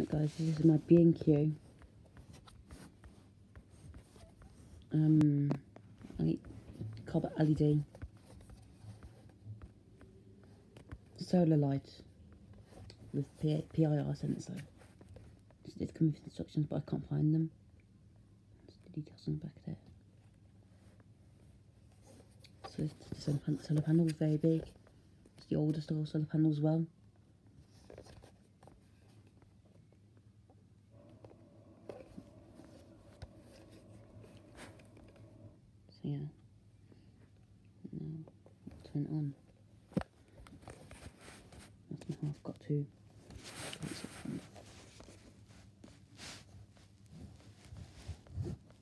Right guys, this is my B&Q. Um, I copper LED. Solar light with PIR sensor. Just did come with instructions but I can't find them. The details on the back there. So the solar, panel is very big. It's the oldest of all solar panels as well. Yeah. Now turn it on. That's I've got to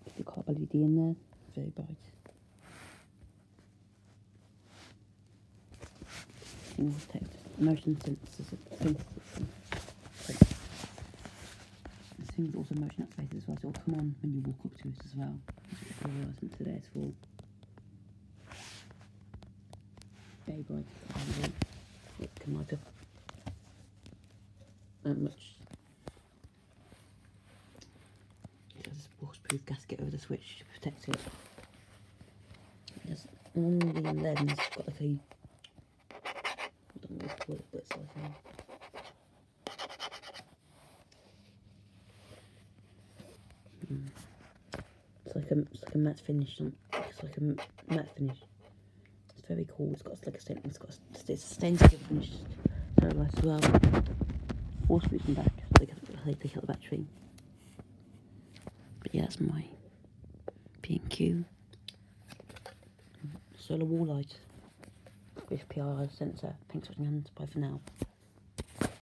Get the COB LED in there, very bright. Motion sensors thing system. This thing's also motion activated as well, so it'll come on when you walk up to it as well. That's what the fluorescent today is for. Bright. It can light up that much. It has a waterproof gasket over the switch to protect it. There's on the lens got like a I don't know what to call it, but it's like a Hmm. It's like a it's like a matte finish. It's like a matte finish. It's very cool. It's got like a stain. It's got a, it's a finish. Very nice as well. Four screws in back. So they, get- they take out the battery. But yeah, that's my B&Q solar wall light with PIR sensor. Thanks for watching and bye for now.